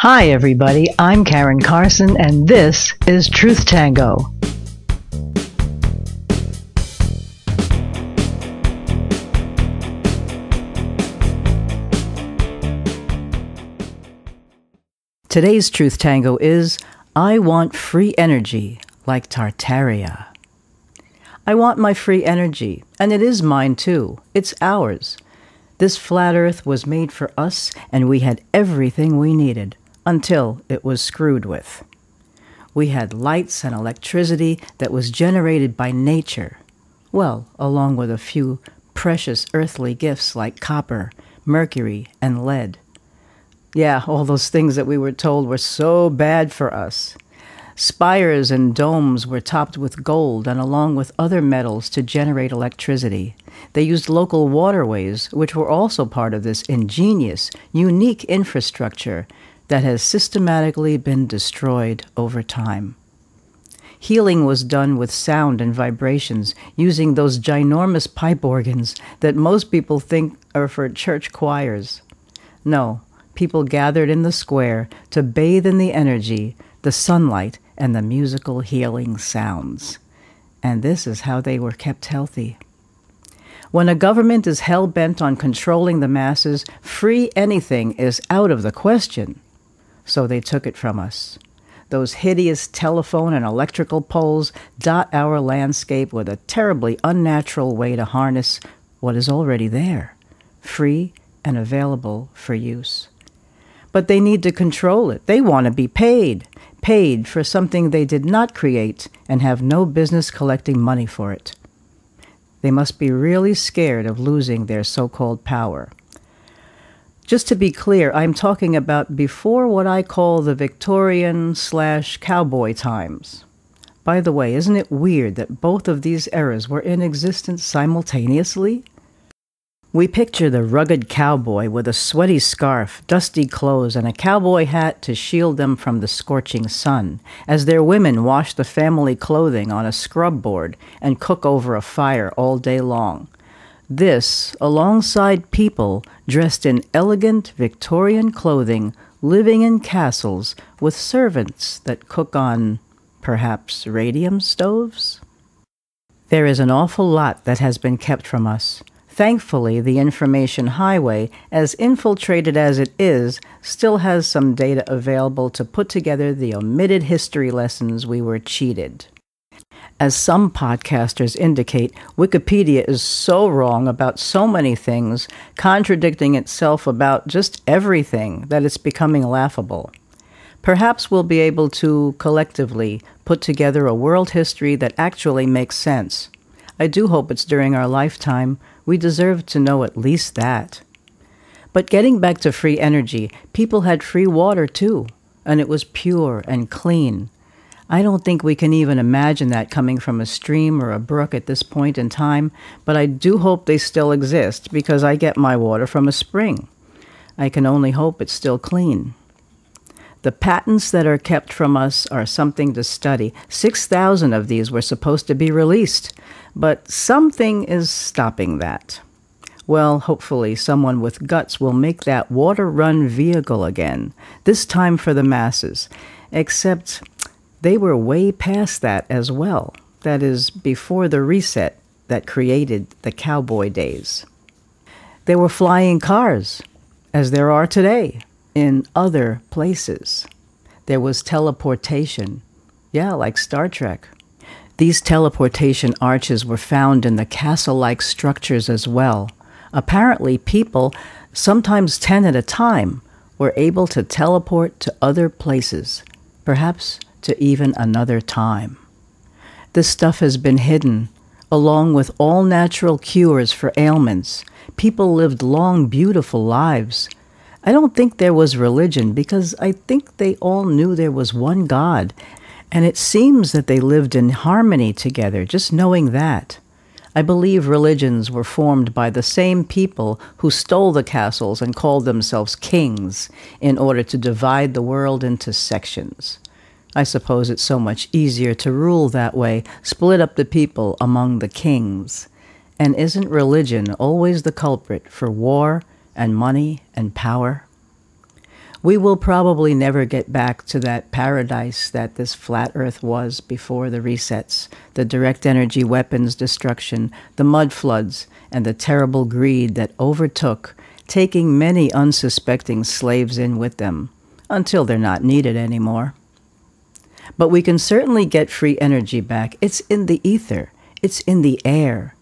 Hi, everybody. I'm Karen Carson, and this is Truth Tango. Today's Truth Tango is I want free energy like Tartaria. I want my free energy, and it is mine too. It's ours. This flat earth was made for us, and we had everything we needed until it was screwed with. We had lights and electricity that was generated by nature, well, along with a few precious earthly gifts like copper, mercury, and lead. Yeah, all those things that we were told were so bad for us. Spires and domes were topped with gold and along with other metals to generate electricity. They used local waterways, which were also part of this ingenious, unique infrastructure that has systematically been destroyed over time. Healing was done with sound and vibrations using those ginormous pipe organs that most people think are for church choirs. No, people gathered in the square to bathe in the energy, the sunlight, and the musical healing sounds. And this is how they were kept healthy. When a government is hell bent on controlling the masses, free anything is out of the question. So they took it from us. Those hideous telephone and electrical poles dot our landscape with a terribly unnatural way to harness what is already there, free and available for use. But they need to control it. They want to be paid paid for something they did not create and have no business collecting money for it. They must be really scared of losing their so called power. Just to be clear, I'm talking about before what I call the Victorian slash cowboy times. By the way, isn't it weird that both of these eras were in existence simultaneously? We picture the rugged cowboy with a sweaty scarf, dusty clothes, and a cowboy hat to shield them from the scorching sun, as their women wash the family clothing on a scrub board and cook over a fire all day long. This, alongside people dressed in elegant Victorian clothing, living in castles with servants that cook on, perhaps, radium stoves? There is an awful lot that has been kept from us. Thankfully, the information highway, as infiltrated as it is, still has some data available to put together the omitted history lessons we were cheated. As some podcasters indicate, Wikipedia is so wrong about so many things, contradicting itself about just everything, that it's becoming laughable. Perhaps we'll be able to collectively put together a world history that actually makes sense. I do hope it's during our lifetime we deserve to know at least that. But getting back to free energy, people had free water too, and it was pure and clean. I don't think we can even imagine that coming from a stream or a brook at this point in time, but I do hope they still exist because I get my water from a spring. I can only hope it's still clean. The patents that are kept from us are something to study. 6,000 of these were supposed to be released. But something is stopping that. Well, hopefully, someone with guts will make that water run vehicle again, this time for the masses. Except they were way past that as well. That is, before the reset that created the cowboy days. There were flying cars, as there are today, in other places. There was teleportation. Yeah, like Star Trek. These teleportation arches were found in the castle like structures as well. Apparently, people, sometimes 10 at a time, were able to teleport to other places, perhaps to even another time. This stuff has been hidden, along with all natural cures for ailments. People lived long, beautiful lives. I don't think there was religion because I think they all knew there was one God and it seems that they lived in harmony together, just knowing that. I believe religions were formed by the same people who stole the castles and called themselves kings in order to divide the world into sections. I suppose it's so much easier to rule that way, split up the people among the kings. And isn't religion always the culprit for war and money and power? We will probably never get back to that paradise that this flat earth was before the resets, the direct energy weapons destruction, the mud floods, and the terrible greed that overtook, taking many unsuspecting slaves in with them until they're not needed anymore. But we can certainly get free energy back. It's in the ether, it's in the air.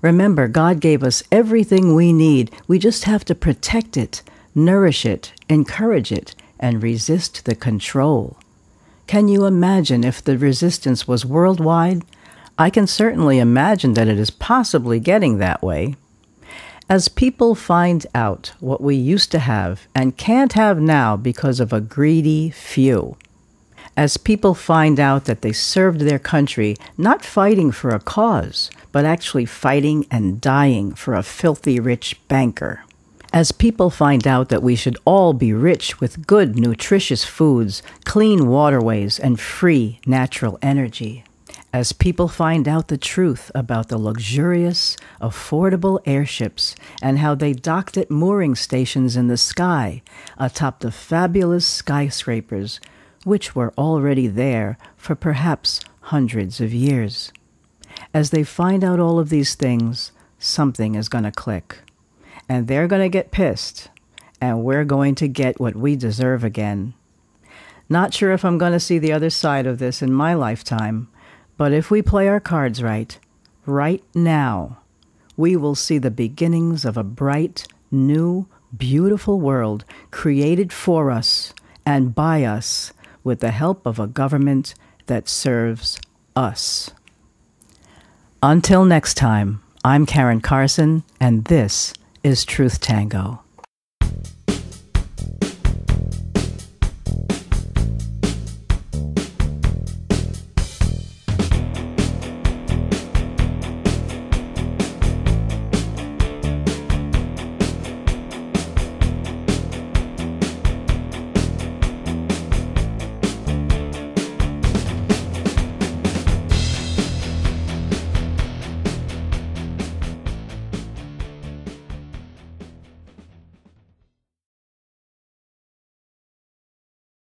Remember, God gave us everything we need. We just have to protect it nourish it, encourage it, and resist the control. Can you imagine if the resistance was worldwide? I can certainly imagine that it is possibly getting that way. As people find out what we used to have and can't have now because of a greedy few, as people find out that they served their country not fighting for a cause, but actually fighting and dying for a filthy rich banker, as people find out that we should all be rich with good, nutritious foods, clean waterways, and free natural energy. As people find out the truth about the luxurious, affordable airships and how they docked at mooring stations in the sky atop the fabulous skyscrapers, which were already there for perhaps hundreds of years. As they find out all of these things, something is going to click and they're going to get pissed, and we're going to get what we deserve again. Not sure if I'm going to see the other side of this in my lifetime, but if we play our cards right, right now, we will see the beginnings of a bright, new, beautiful world created for us and by us with the help of a government that serves us. Until next time, I'm Karen Carson, and this is Truth Tango.